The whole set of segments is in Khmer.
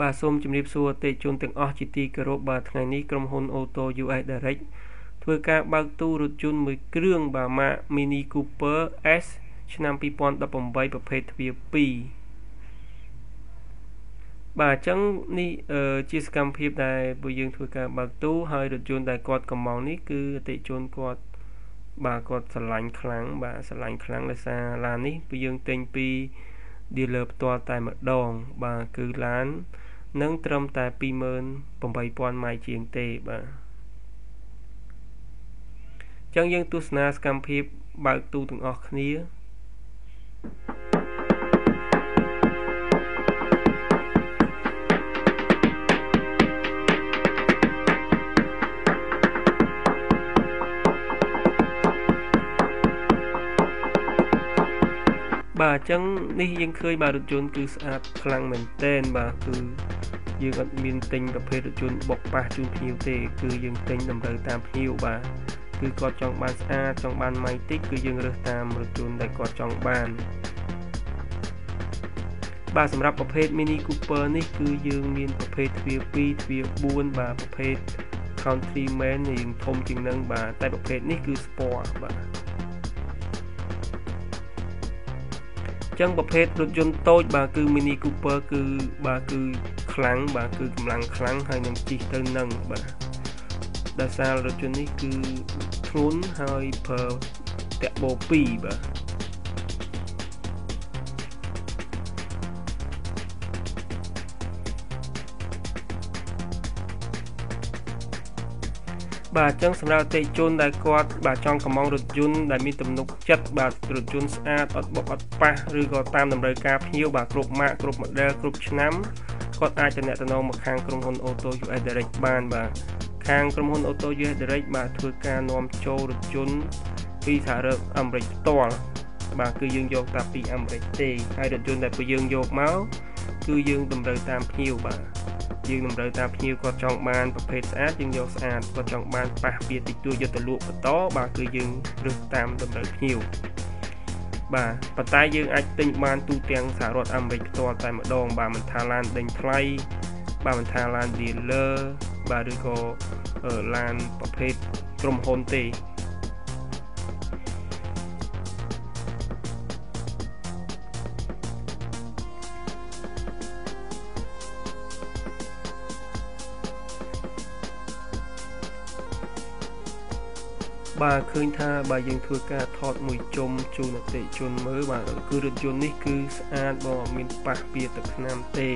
បាទសូមជម្រាបសួរអតិជនទាំងអស់ជាទីគោរពបាទថ្ងៃនេះក្រុមហ៊ុន Auto US Direct ធ្វើការបើកទូរថយន្តមួយគ្រឿងបាទម៉ាក Mini Cooper S ឆ្នាំ2018ប្រភេទទ្វារ2បាទអញ្ចឹងនេះជាសកម្មភាពដែលពួកយើងធ្វើការបើកទូហើយរថយន្តដែលគាត់កំងនេះគឺអតិជនគាត់បាទគាត់ស្រឡាញ់ខ្លាំងបាទស្រឡាញ់ខ្លាំងដោយសារឡាននេះពួកយើងទិញពី dealer ផ្ទាល់តែម្ដងបាទគឺឡាន នឹងត្រឹមតែ28000ម៉ៃជាងទេបាទចឹងយើងទស្សនាសកម្មភាពបើកទូទាំងអស់គ្នា បាទអញ្ចឹងនេះយើងឃើញបាទរថយន្តគឺស្អាតខ្លាំងមែនទែនបាទគឺយើងអត់មានទិញប្រភេទរថយន្តបុកប៉ះជូនភ្ញៀវទេ គឺយើងទិញតម្រូវតាមភ្ញៀវបាទគឺគាត់ចង់បានស្អាតចង់បានម៉ៃតិចគឺយើងរើសតាមរថយន្តដែលគាត់ចង់បានបាទសម្រាប់ប្រភេទ Mini Cooper នេះគឺយើងមានប្រភេទទ្វារ2ទ្វារ4បាទប្រភេទ Countryman យើងធំជាងនឹងបាទតែប្រភេទនេះគឺ Sport បាទ ចឹងប្រភេទរថយន្តតូចបាទគឺ Mini Cooper គឺបាទគឺខ្លាំងបាទគឺកម្លាំងខ្លាំងហើយនឹងជិះទៅនឹងបាទដោយសាររថយន្តនេះគឺធ្ងន់ហើយប្រើតាក់បូ2បាទ បាទអញ្ចឹងសម្រាប់អតិជនដែលគាត់បាទចង់កម្មងរថយន្តដែលមានទំនុកចិត្តបាទរថយន្តស្អាតអត់បុកអត់ប៉ះឬក៏តាមតម្រូវការភ្ញៀវបាទគ្រប់ម៉ាកគ្រប់ model គ្រប់ឆ្នាំគាត់អាចតំណតំណងមកខាងក្រុមហ៊ុន Auto US Direct បានបាទខាងក្រុមហ៊ុន Auto US Direct បាទធ្វើការនាំចូលរថយន្តពីសហរដ្ឋអាមេរិកផ្ទាល់បាទគឺយើងយកតាពីអាមេរិកទេហើយរថយន្តដែលពួកយើងយកមកគឺយើងតម្រូវតាមភ្ញៀវបាទ យើងតម្រូវតាមភ្ញៀវគាត់ចង់បានប្រភេទស្អាតយើងយកស្អាតគាត់ចង់បានប៉ះពីតិចតួយកទៅលក់បន្តបាទគឺយើងរើសតាមតម្រូវភ្ញៀវបាទប៉ុន្តែយើងអាចទិញបានទូទាំងសហរដ្ឋអាមេរិកផ្ទាល់តែម្ដង បាទមិនថាឡានដេញថ្លៃបាទមិនថាឡាន dealer បាទឬក៏ឡានប្រភេទក្រុមហ៊ុនទេ បាទឃើញថាបាទយើងធ្វើការថតមួយជុំជូនអតិជនមើលបាទគឺរថយន្តនេះគឺស្អាតបងអត់មានប៉ះពៀទឹកថ្នាំទេ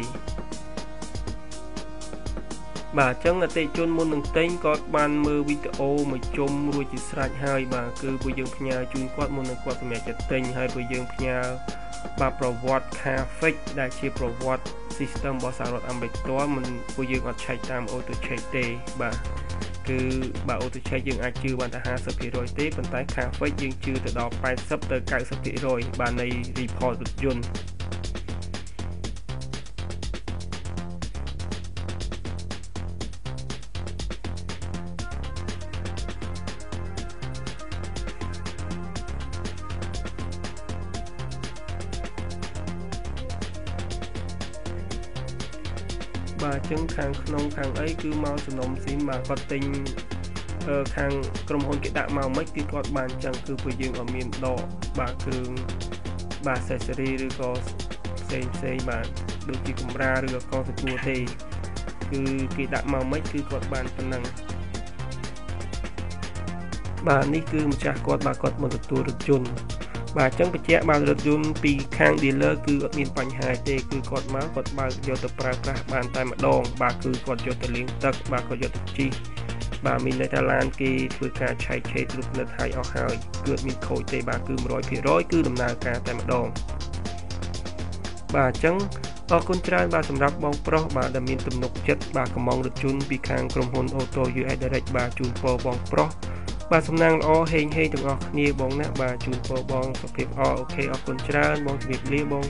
បាទអញ្ចឹងអតិជនមុននឹងទិញគាត់បានមើលវីដេអូមួយជុំរួចជាស្រេចហើយបាទគឺពួកយើងផ្ញើជូនគាត់មុននឹងគាត់សម្រេចចិត្តទិញហើយពួកយើងផ្ញើបាទប្រវត្តិ Carfix ដែលជាប្រវត្តិ system របស់សហរដ្ឋអាមេរិកផ្ទាល់មិនពួកយើងអត់ឆែកតាម auto check ទេបាទ គឺបើ auto check យើងអាចជឿបានតែ50%ទេប៉ុន្តែ Carfix យើងជឿទៅដល់80ទៅ90%បាទនៃ report រថយន្ត បាទអញ្ចឹងខាងក្នុងខាងអីគឺមកសំណុំស៊ីនបាទគាត់ទិញខាងក្រុមហ៊ុនគេដាក់មកមិនគឺគាត់បានអញ្ចឹងគឺពួកយើងអត់មានដកបាទគ្រឿងបាទ accessory ឬក៏ផ្សេងផ្សេងបាទដូចជាកម្រាឬក៏កសទួទេគឺគេដាក់មកមិនគឺគាត់បានប៉ុណ្ណឹងបាទនេះគឺម្ចាស់គាត់បាទគាត់មកទទួលរថយន្ត បាទអញ្ចឹងបញ្ជាក់បានរថយន្តពីខាង dealer គឺអត់មានបញ្ហាទេគឺគាត់មកគាត់បើកយកទៅប្រើប្រាស់បានតែម្ដង បាទគឺគាត់យកទៅលាងទឹកបាទគាត់យកទៅជីកបាទមានន័យថាឡានគេធ្វើការឆែកឆេតរូបនិតឲ្យអស់ហើយគឺអត់មានខូចទេបាទគឺ100%គឺដំណើរការតែម្ដងបាទអញ្ចឹងអរគុណច្រើនបាទសម្រាប់បងប្រុសបាទដែលមានទំនុកចិត្តបាទកំងរថយន្តពីខាងក្រុមហ៊ុន Auto US Direct បាទជូនពរបងប្រុស បាទសំណាងល្អហេងហេងទាំងអស់គ្នាបងណាបាទជូនពរបងសុខភាពល្អអូខេអរគុណច្រើនបងជំរាបលាបង